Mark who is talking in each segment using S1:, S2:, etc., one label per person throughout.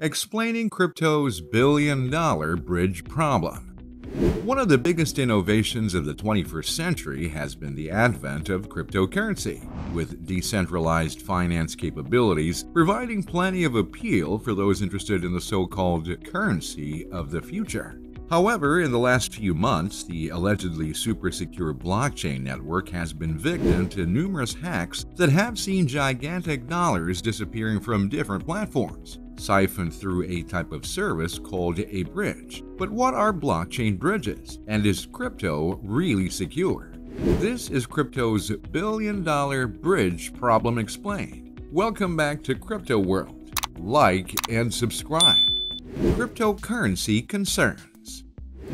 S1: explaining crypto's billion dollar bridge problem. One of the biggest innovations of the 21st century has been the advent of cryptocurrency, with decentralized finance capabilities providing plenty of appeal for those interested in the so called currency of the future. However, in the last few months, the allegedly super secure blockchain network has been victim to numerous hacks that have seen gigantic dollars disappearing from different platforms siphoned through a type of service called a bridge. But what are blockchain bridges? And is crypto really secure? This is crypto's billion dollar bridge problem explained. Welcome back to Crypto World. Like and subscribe. Cryptocurrency concerns.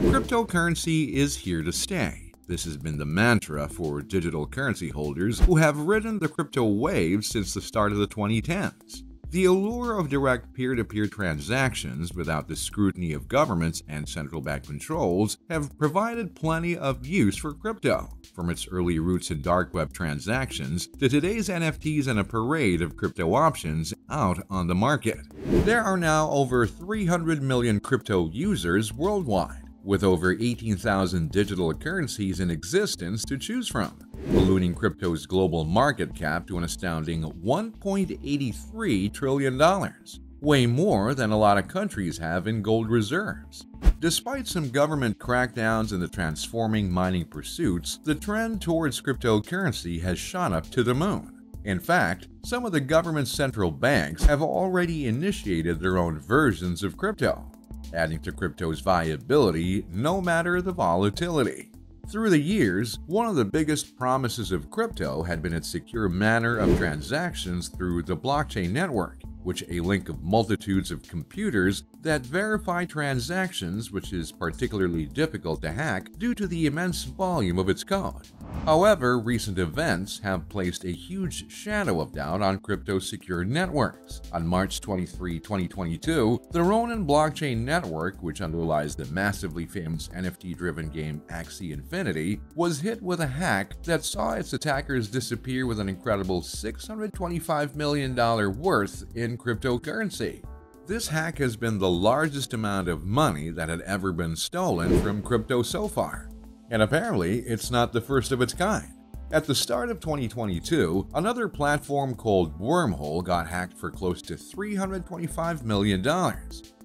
S1: Cryptocurrency is here to stay. This has been the mantra for digital currency holders who have ridden the crypto wave since the start of the 2010s. The allure of direct peer to peer transactions without the scrutiny of governments and central bank controls have provided plenty of use for crypto, from its early roots in dark web transactions to today's NFTs and a parade of crypto options out on the market. There are now over 300 million crypto users worldwide with over 18,000 digital currencies in existence to choose from, ballooning crypto's global market cap to an astounding $1.83 trillion, way more than a lot of countries have in gold reserves. Despite some government crackdowns in the transforming mining pursuits, the trend towards cryptocurrency has shot up to the moon. In fact, some of the government's central banks have already initiated their own versions of crypto adding to crypto's viability no matter the volatility. Through the years, one of the biggest promises of crypto had been its secure manner of transactions through the blockchain network, which a link of multitudes of computers that verify transactions which is particularly difficult to hack due to the immense volume of its code. However, recent events have placed a huge shadow of doubt on crypto secure networks. On March 23, 2022, the Ronin blockchain network, which underlies the massively famous NFT-driven game Axie Infinity, was hit with a hack that saw its attackers disappear with an incredible $625 million worth in cryptocurrency. This hack has been the largest amount of money that had ever been stolen from crypto so far. And apparently, it's not the first of its kind. At the start of 2022, another platform called Wormhole got hacked for close to $325 million.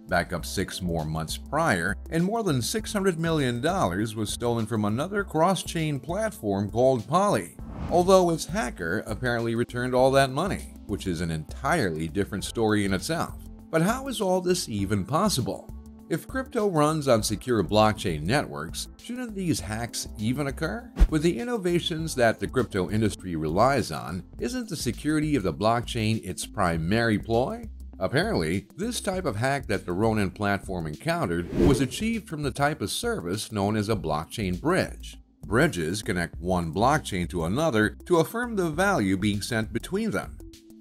S1: Back up six more months prior, and more than $600 million was stolen from another cross-chain platform called Poly, although its hacker apparently returned all that money, which is an entirely different story in itself. But how is all this even possible? If crypto runs on secure blockchain networks, shouldn't these hacks even occur? With the innovations that the crypto industry relies on, isn't the security of the blockchain its primary ploy? Apparently, this type of hack that the Ronin platform encountered was achieved from the type of service known as a blockchain bridge. Bridges connect one blockchain to another to affirm the value being sent between them.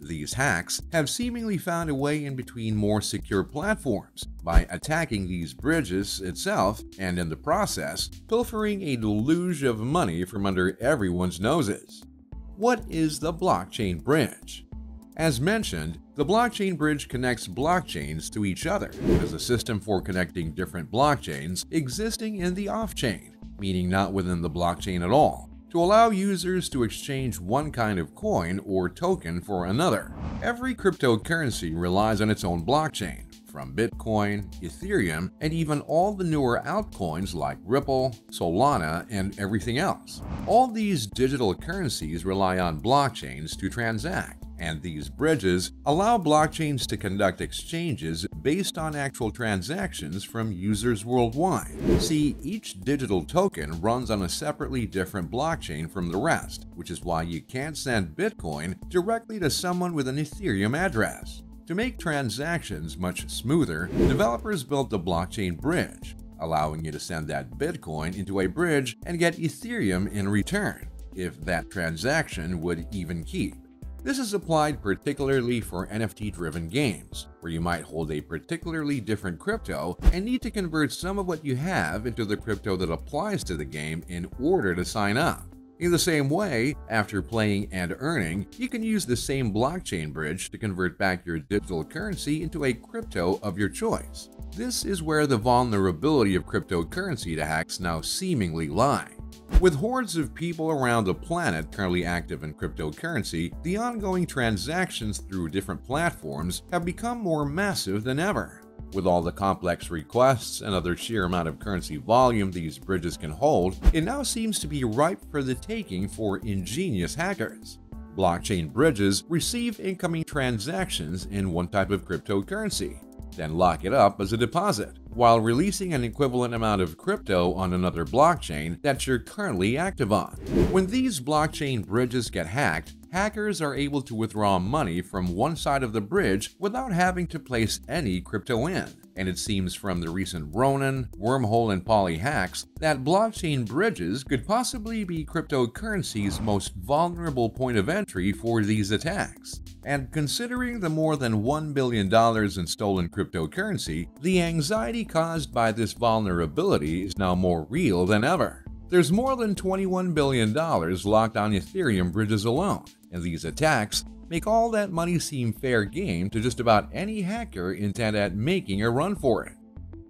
S1: These hacks have seemingly found a way in between more secure platforms by attacking these bridges itself and in the process pilfering a deluge of money from under everyone's noses. What is the blockchain bridge? As mentioned, the blockchain bridge connects blockchains to each other as a system for connecting different blockchains existing in the off-chain, meaning not within the blockchain at all to allow users to exchange one kind of coin or token for another. Every cryptocurrency relies on its own blockchain, from Bitcoin, Ethereum, and even all the newer altcoins like Ripple, Solana, and everything else. All these digital currencies rely on blockchains to transact and these bridges allow blockchains to conduct exchanges based on actual transactions from users worldwide. See, each digital token runs on a separately different blockchain from the rest, which is why you can't send Bitcoin directly to someone with an Ethereum address. To make transactions much smoother, developers built the blockchain bridge, allowing you to send that Bitcoin into a bridge and get Ethereum in return, if that transaction would even keep. This is applied particularly for NFT-driven games, where you might hold a particularly different crypto and need to convert some of what you have into the crypto that applies to the game in order to sign up. In the same way, after playing and earning, you can use the same blockchain bridge to convert back your digital currency into a crypto of your choice. This is where the vulnerability of cryptocurrency to hacks now seemingly lie. With hordes of people around the planet currently active in cryptocurrency, the ongoing transactions through different platforms have become more massive than ever. With all the complex requests and other sheer amount of currency volume these bridges can hold, it now seems to be ripe for the taking for ingenious hackers. Blockchain bridges receive incoming transactions in one type of cryptocurrency, then lock it up as a deposit, while releasing an equivalent amount of crypto on another blockchain that you're currently active on. When these blockchain bridges get hacked, hackers are able to withdraw money from one side of the bridge without having to place any crypto in. And it seems from the recent Ronin, Wormhole, and Poly hacks that blockchain bridges could possibly be cryptocurrency's most vulnerable point of entry for these attacks. And considering the more than $1 billion in stolen cryptocurrency, the anxiety caused by this vulnerability is now more real than ever. There's more than $21 billion locked on Ethereum bridges alone, and these attacks make all that money seem fair game to just about any hacker intent at making a run for it.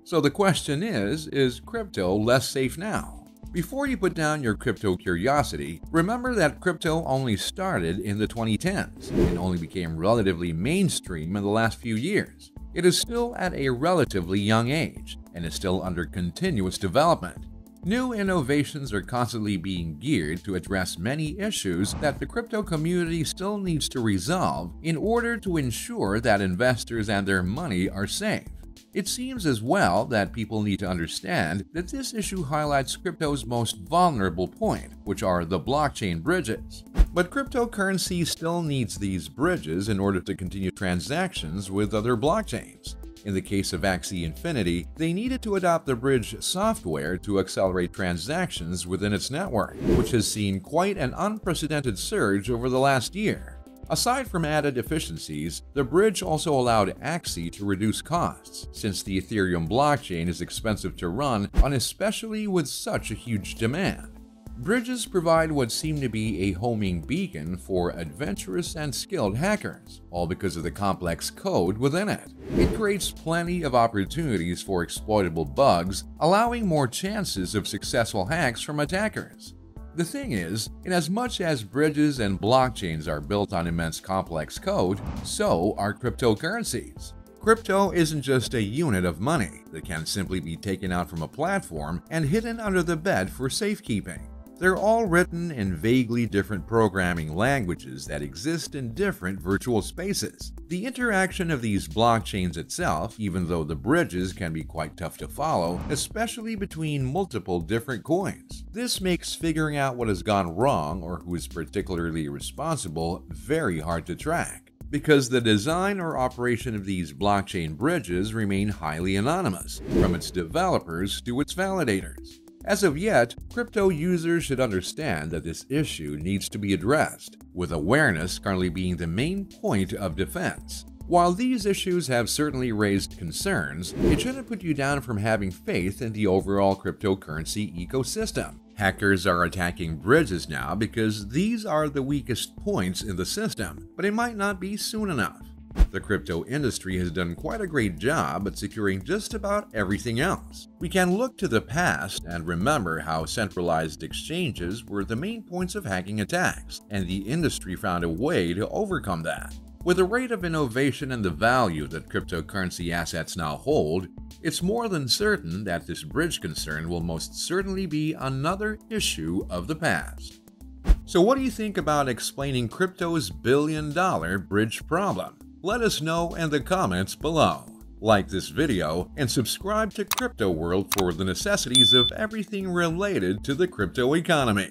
S1: So the question is, is crypto less safe now? Before you put down your crypto curiosity, remember that crypto only started in the 2010s and only became relatively mainstream in the last few years. It is still at a relatively young age and is still under continuous development. New innovations are constantly being geared to address many issues that the crypto community still needs to resolve in order to ensure that investors and their money are safe. It seems as well that people need to understand that this issue highlights crypto's most vulnerable point, which are the blockchain bridges. But cryptocurrency still needs these bridges in order to continue transactions with other blockchains. In the case of Axie Infinity, they needed to adopt the bridge software to accelerate transactions within its network, which has seen quite an unprecedented surge over the last year. Aside from added efficiencies, the bridge also allowed Axie to reduce costs, since the Ethereum blockchain is expensive to run on especially with such a huge demand. Bridges provide what seem to be a homing beacon for adventurous and skilled hackers, all because of the complex code within it. It creates plenty of opportunities for exploitable bugs, allowing more chances of successful hacks from attackers. The thing is, in as much as bridges and blockchains are built on immense complex code, so are cryptocurrencies. Crypto isn't just a unit of money that can simply be taken out from a platform and hidden under the bed for safekeeping. They're all written in vaguely different programming languages that exist in different virtual spaces. The interaction of these blockchains itself, even though the bridges can be quite tough to follow, especially between multiple different coins. This makes figuring out what has gone wrong or who is particularly responsible very hard to track because the design or operation of these blockchain bridges remain highly anonymous, from its developers to its validators. As of yet, crypto users should understand that this issue needs to be addressed, with awareness currently being the main point of defense. While these issues have certainly raised concerns, it shouldn't put you down from having faith in the overall cryptocurrency ecosystem. Hackers are attacking bridges now because these are the weakest points in the system, but it might not be soon enough. The crypto industry has done quite a great job at securing just about everything else. We can look to the past and remember how centralized exchanges were the main points of hacking attacks, and the industry found a way to overcome that. With the rate of innovation and the value that cryptocurrency assets now hold, it's more than certain that this bridge concern will most certainly be another issue of the past. So what do you think about explaining crypto's billion dollar bridge problem? Let us know in the comments below. Like this video and subscribe to Crypto World for the necessities of everything related to the crypto economy.